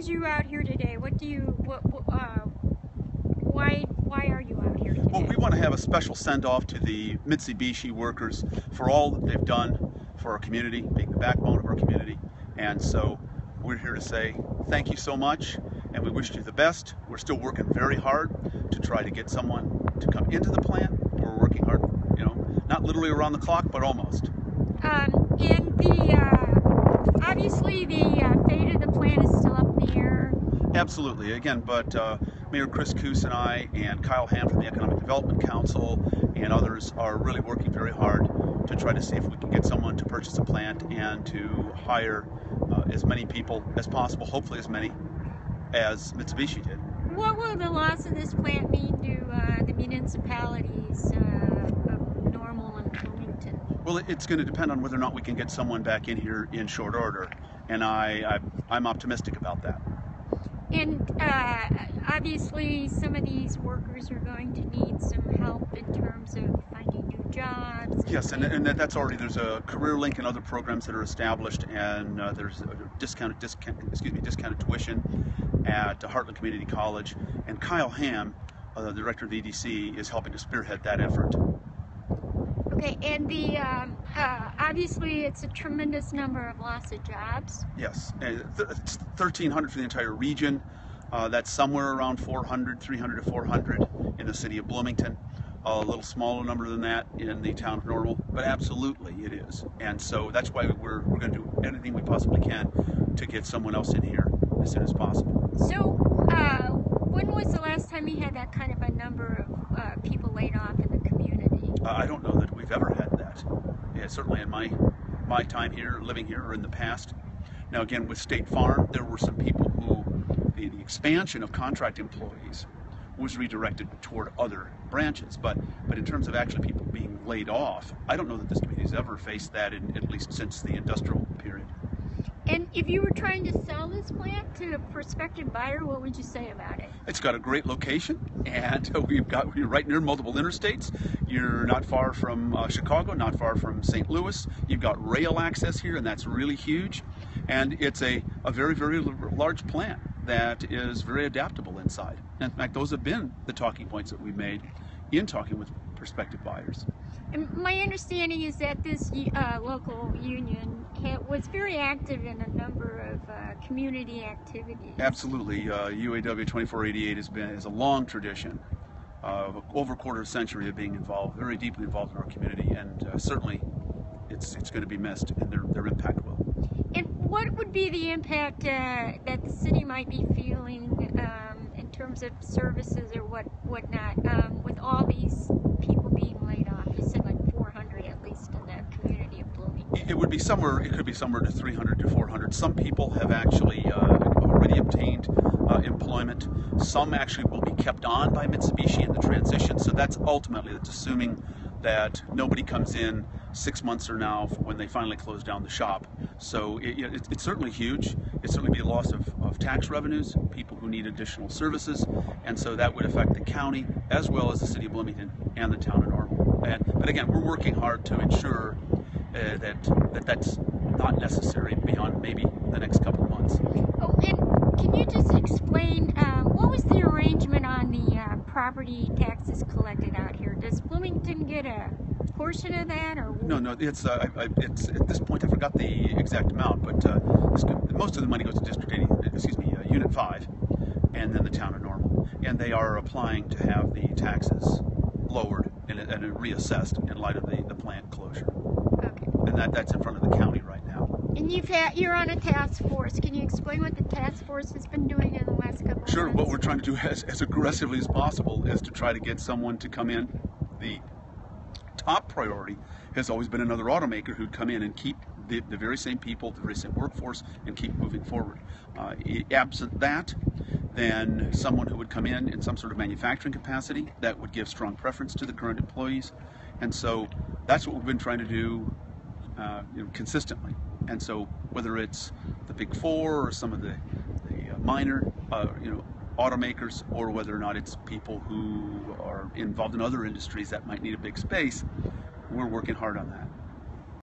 brings you out here today? What do you what uh, why why are you out here today? Well, we want to have a special send off to the Mitsubishi workers for all that they've done for our community, being the backbone of our community. And so we're here to say thank you so much and we wish you the best. We're still working very hard to try to get someone to come into the plant. We're working hard, you know, not literally around the clock, but almost. Um, and the uh, obviously the uh, fate of the plant is still up Absolutely. Again, but uh, Mayor Chris Koos and I and Kyle Ham from the Economic Development Council and others are really working very hard to try to see if we can get someone to purchase a plant and to hire uh, as many people as possible, hopefully as many as Mitsubishi did. What will the loss of this plant mean to uh, the municipalities uh, of Normal and Bloomington? Well, it's going to depend on whether or not we can get someone back in here in short order, and I, I am optimistic about that. And uh, obviously, some of these workers are going to need some help in terms of finding new jobs. Yes, and, and that's already there's a career link and other programs that are established, and uh, there's a discounted discount excuse me discounted tuition at Heartland Community College, and Kyle Ham, uh, the director of the EDC, is helping to spearhead that effort. Okay, and the um, uh, obviously it's a tremendous number of loss of jobs. Yes, it's 1,300 for the entire region. Uh, that's somewhere around 400, 300 to 400 in the city of Bloomington. A little smaller number than that in the town of Normal, but absolutely it is. And so that's why we're, we're going to do anything we possibly can to get someone else in here as soon as possible. So, uh, when was the last time you had that kind of a number of uh, people laid off in the community? Uh, I don't know that we've ever had that. Certainly in my my time here, living here, or in the past. Now, again, with State Farm, there were some people who the, the expansion of contract employees was redirected toward other branches. But but in terms of actually people being laid off, I don't know that this community has ever faced that, in, at least since the industrial period. And if you were trying to sell this plant to a prospective buyer, what would you say about it? It's got a great location, and we've got you're right near multiple interstates. You're not far from uh, Chicago, not far from St. Louis. You've got rail access here, and that's really huge. And it's a, a very, very large plant that is very adaptable inside. And in fact, those have been the talking points that we made in talking with prospective buyers. My understanding is that this uh, local union was very active in a number of uh, community activities. Absolutely. Uh, UAW 2488 has been has a long tradition of over a quarter of a century of being involved, very deeply involved in our community, and uh, certainly it's it's going to be missed, and their, their impact will. And what would be the impact uh, that the city might be feeling um, in terms of services or what whatnot um, with all these people being laid off? You said like 400 at least in the community of Bloomington. It would be somewhere. It could be somewhere to 300 to 400. Some people have actually uh, already obtained uh, employment. Some actually will be kept on by Mitsubishi in the transition. So that's ultimately that's assuming that nobody comes in six months or now when they finally close down the shop. So it, it, it's certainly huge. It certainly be a loss of, of tax revenues, people who need additional services, and so that would affect the county as well as the city of Bloomington and the town of Normal. And, but again, we're working hard to ensure uh, that, that that's not necessary beyond maybe the next couple of months. Oh, and can you just explain uh, what was the arrangement on the uh, property taxes collected out here? Does Bloomington get a portion of that, or no? No, it's uh, I, I, it's at this point I forgot the exact amount, but uh, most of the money goes to District 80, excuse me, uh, Unit 5, and then the town of Normal, and they are applying to have the taxes lowered and, and reassessed in light of the, the plant closure. That that's in front of the county right now. And you've had you're on a task force. Can you explain what the task force has been doing in the last couple? Sure. Months? What we're trying to do as, as aggressively as possible is to try to get someone to come in. The top priority has always been another automaker who'd come in and keep the, the very same people, the very same workforce, and keep moving forward. Uh, absent that, then someone who would come in in some sort of manufacturing capacity that would give strong preference to the current employees. And so that's what we've been trying to do uh, you know, consistently. And so whether it's the big four or some of the, the uh, minor, uh, you know, automakers, or whether or not it's people who are involved in other industries that might need a big space, we're working hard on that.